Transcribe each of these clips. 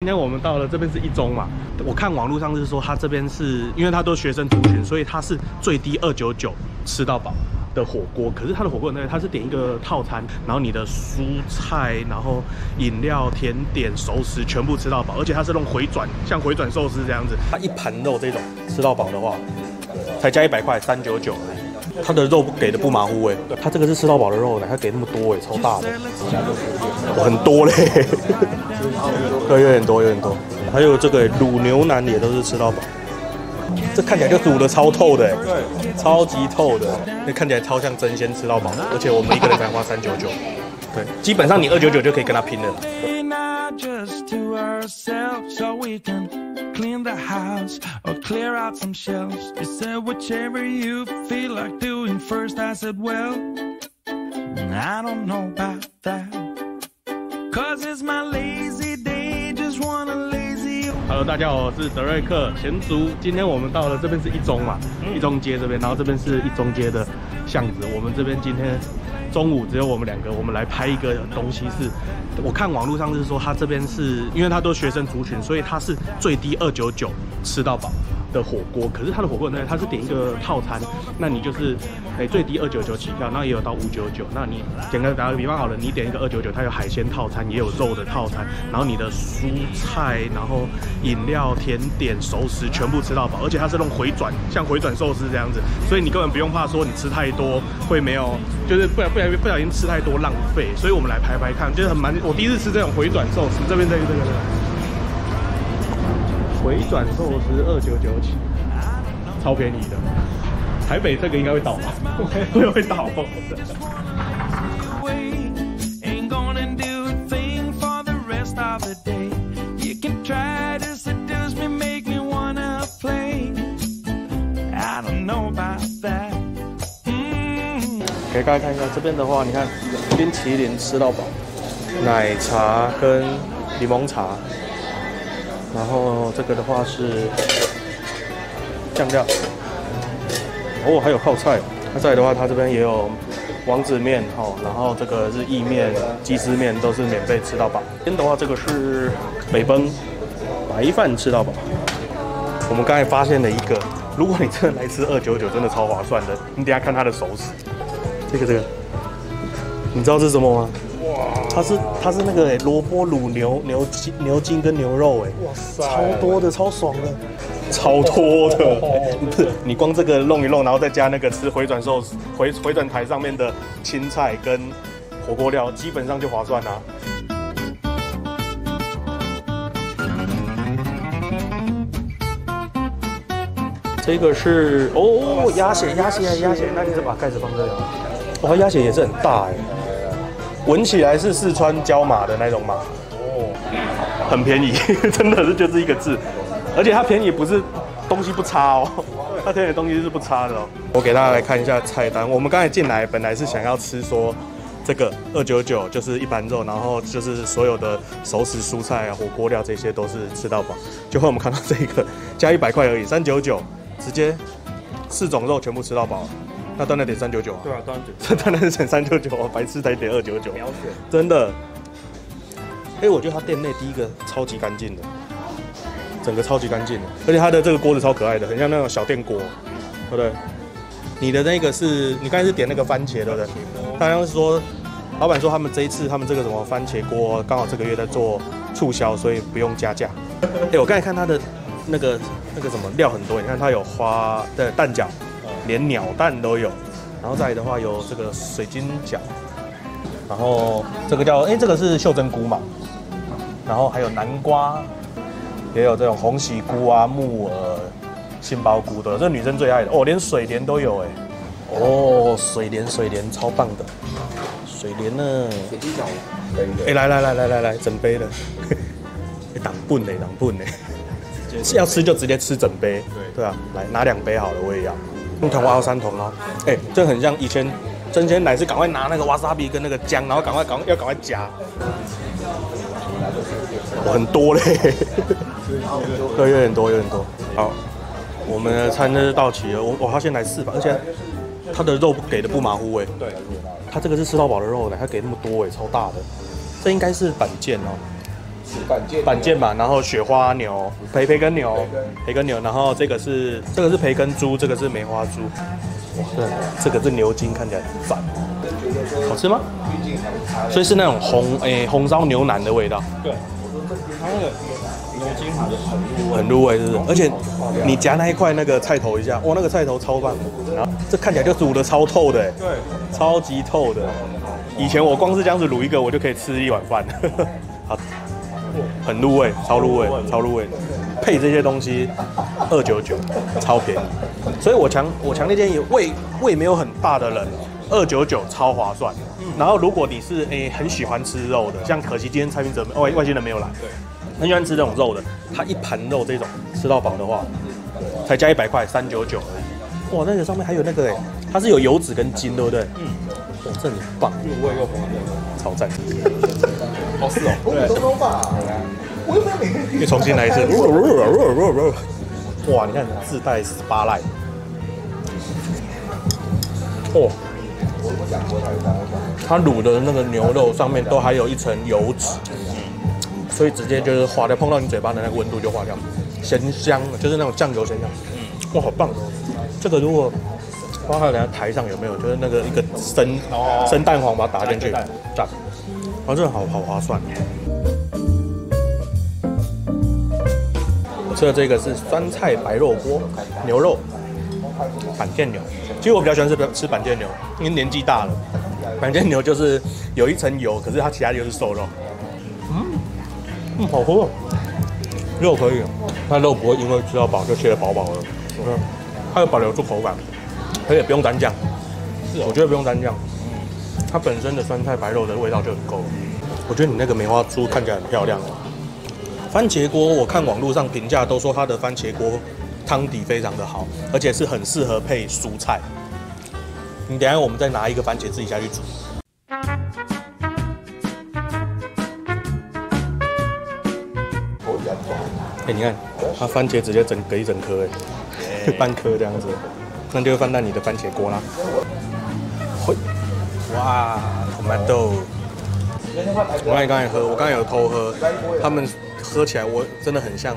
今天我们到了这边是一中嘛，我看网络上是说他这边是因为他都学生族群，所以他是最低二九九吃到饱的火锅。可是他的火锅呢，他是点一个套餐，然后你的蔬菜、然后饮料、甜点、熟食全部吃到饱，而且它是用回转，像回转寿司这样子。它一盘肉这种吃到饱的话，才加一百块，三九九。它的肉给的不马虎哎，它这个是吃到饱的肉呢，它给那么多哎，超大的，很多嘞，对，有点多，有点多。还有这个卤牛腩也都是吃到饱，这看起来就煮的超透的，对，超级透的，那看起来超像真鲜吃到饱，而且我们一个人才花三九九，对，基本上你二九九就可以跟他拼了。Ourselves so we can clean the house or clear out some shelves. You said whichever you feel like doing first. I said, well, I don't know about that. Cause it's my lazy day, just wanna lazy. Hello，大家好，我是德瑞克贤竹。今天我们到了这边是一中嘛，一中街这边，然后这边是一中街的巷子。我们这边今天中午只有我们两个，我们来拍一个东西是。我看网络上是说，他这边是因为他都学生族群，所以他是最低二九九吃到饱。的火锅，可是它的火锅呢，它是点一个套餐，那你就是哎最低二九九起跳，那也有到五九九。那你点个打个比方好了，你点一个二九九，它有海鲜套餐，也有肉的套餐，然后你的蔬菜，然后饮料、甜点、熟食全部吃到饱，而且它是那种回转，像回转寿司这样子，所以你根本不用怕说你吃太多会没有，就是不不小不小心吃太多浪费。所以我们来排排看，就是很蛮，我第一次吃这种回转寿司，这边这个这个这个。回转寿司二九九起，超便宜的。台北这个应该会倒吧？会会倒。给大家看一下这边的话，你看冰淇淋吃到饱，奶茶跟柠檬茶。然后这个的话是酱料，哦，还有泡菜。那再来的话，它这边也有王子面哦，然后这个是意面、鸡丝面都是免费吃到饱。今天的话，这个是北奔白饭吃到饱。我们刚才发现了一个，如果你真的来吃二九九，真的超划算的。你等下看它的熟食，这个这个，你知道这是什么吗？它是它是那个萝卜卤牛牛筋牛筋跟牛肉哎，哇塞，超多的超爽的，超多的，不 是你光这个弄一弄，然后再加那个吃回转寿司回回转台上面的青菜跟火锅料，基本上就划算啦。这个是哦鸭血鸭血鸭血，那你就把盖子放这里。哇，鸭血也是很大哎。闻起来是四川椒麻的那种麻哦，很便宜，真的是就是一个字，而且它便宜不是东西不差哦，它便宜的东西是不差的哦。我给大家来看一下菜单，我们刚才进来本来是想要吃说这个二九九就是一般肉，然后就是所有的熟食、蔬菜啊、火锅料这些都是吃到饱，就后我们看到这个加一百块而已，三九九直接四种肉全部吃到饱。那当然点三九九啊！对啊，当然点，这当然是选三九九 啊，白痴才点二九九。秒选，真的。哎，我觉得他店内第一个超级干净的，整个超级干净的，而且他的这个锅子超可爱的，很像那种小电锅，对不对？你的那个是你刚才是点那个番茄，对不对？他刚是说，老板说他们这一次他们这个什么番茄锅刚好这个月在做促销，所以不用加价。哎，我刚才看他的那个那个什么料很多，你看他有花的蛋饺。连鸟蛋都有，然后再来的话有这个水晶饺，然后这个叫哎这个是袖珍菇嘛，然后还有南瓜，也有这种红喜菇啊、木耳、杏鲍菇的，这女生最爱的哦，连水莲都有哎，哦水莲水莲超棒的，水莲呢，水晶饺，哎来来来来来来整杯的，挡笨嘞挡笨嘞，要吃就直接吃整杯，对对啊，来拿两杯好了我也要。用藤花三桶哦，哎，这很像以前真鲜奶是赶快拿那个瓦萨比跟那个姜，然后赶快赶要赶快夹，很多嘞，对，有点多，有点多。好，我们的餐呢到齐了，我我要先来试吧，而且它的肉给的不马虎哎，对，它这个是吃到饱的肉呢，它给那么多哎，超大的，这应该是板腱哦，板腱板腱嘛，然后雪花牛、培培根牛、培根。牛，然后这个是这个是培根猪，这个是梅花猪，哇，这个是牛筋，看起来很赞，好吃吗？所以是那种红诶、红烧牛腩的味道，对，它那个牛筋很很入味，很入味，是不是？而且你夹那一块那个菜头一下，哇，那个菜头超棒，然后这看起来就煮的超透的、欸，对，超级透的。以前我光是这样子卤一个，我就可以吃一碗饭。好，很入味，超入味，超入味。配这些东西，二九九，超便宜。所以我强我强烈建议胃胃没有很大的人，二九九超划算。然后如果你是诶、很喜欢吃肉的，像可惜今天蔡明哲外外星人没有来，对，很喜欢吃这种肉的，他一盘肉这种吃到饱的话，才加一百块，三九九而已。哇，那个上面还有那个哎，它是有油脂跟筋，对不对？嗯，哇，这很棒，入味又滑润。超赞。哦，是哦，对，东东吧，我又重新来一次。哇，你看自带 SPA light。哦，它卤的那个牛肉上面都还有一层油脂，所以直接就是化掉，碰到你嘴巴的那个温度就化掉，咸香，就是那种酱油咸香。嗯，哇，好棒！这个如果包括人家台上有没有，就是那个一个生哦生蛋黄把它打进去炸，哦，这好好划算。吃的这个是酸菜白肉锅，牛肉，板腱牛。其实我比较喜欢吃吃板腱牛，因为年纪大了，板腱牛就是有一层油，可是它其他就是瘦肉。嗯，嗯，好喝，肉可以，它肉不会因为吃到饱就切得薄薄的，嗯，它有保留住口感，而且不用蘸酱。是哦我觉得不用蘸酱，它本身的酸菜白肉的味道就很够。我觉得你那个梅花猪看起来很漂亮。番茄锅，我看网络上评价都说它的番茄锅汤底非常的好，而且是很适合配蔬菜。你等一下我们再拿一个番茄自己下去煮。哎、你看，它番茄直接整个一整颗哎，半颗这样子，那就会放在你的番茄锅啦。会，哇，tomato。我刚才刚才喝，我刚才有偷喝，他们喝起来我真的很像，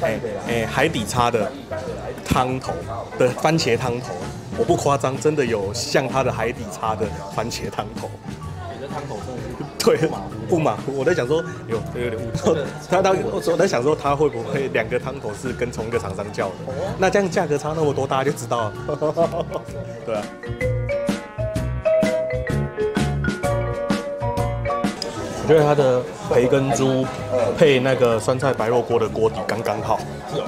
哎、哎、海底叉的汤头的番茄汤头，我不夸张，真的有像它的海底叉的番茄汤头。你的汤头真的是对，不马虎。我在想说，有有点误导。他他我在想说，他会不会两个汤头是跟同一个厂商叫的？那这样价格差那么多，大家就知道了。对啊。觉得它的培根猪配那个酸菜白肉锅的锅底刚刚好，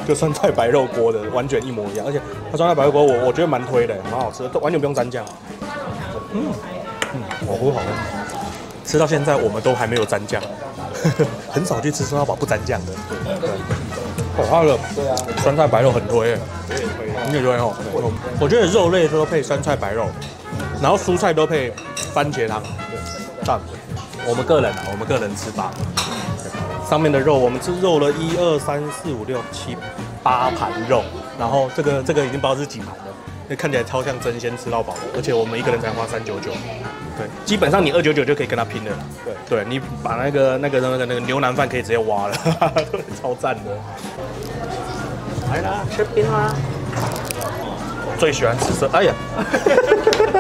就酸菜白肉锅的完全一模一样，而且它酸菜白肉锅我我觉得蛮推的，蛮好吃的，都完全不用蘸酱。嗯嗯，好喝好喝。吃到现在我们都还没有蘸酱，很少去吃酸辣堡不蘸酱的。对，哦，它的酸菜白肉很推耶，你也推哦。我觉得肉类都配酸菜白肉，然后蔬菜都配番茄汤，赞。我们个人啊，我们个人吃法。上面的肉，我们吃肉了一二三四五六七八盘肉，然后这个这个已经不知道是几盘了，那看起来超像真鲜吃到饱，而且我们一个人才花三九九，对，基本上你二九九就可以跟他拼了，对对你把那个那个那个那个牛腩饭可以直接挖了，超赞的。来啦，吃冰啦！最喜欢吃这，哎呀，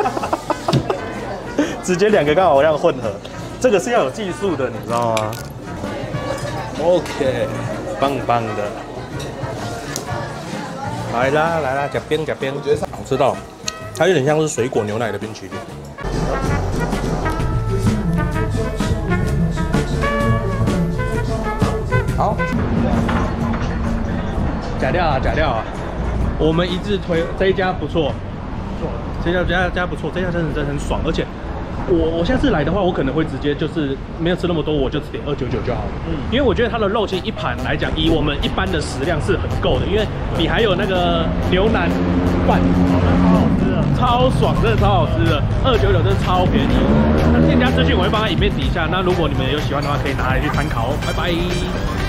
直接两个刚好这样混合，这个是要有技术的，你知道吗？OK，棒棒的。来啦来啦，夹冰夹冰，觉得好吃到，它有点像是水果牛奶的冰淇淋。好，假料啊假料啊，我们一致推这一家不错，这家这家这家不错，这家真的真的很爽，而且我我下次来的话，我可能会直接就是没有吃那么多，我就只点二九九就好了。嗯，因为我觉得它的肉其实一盘来讲，以我们一般的食量是很够的，因为你还有那个牛腩饭，超好吃的，超爽，真的超好吃的，二九九真的超便宜。那店家资讯我会放在影片底下，那如果你们有喜欢的话，可以拿来去参考哦。拜拜。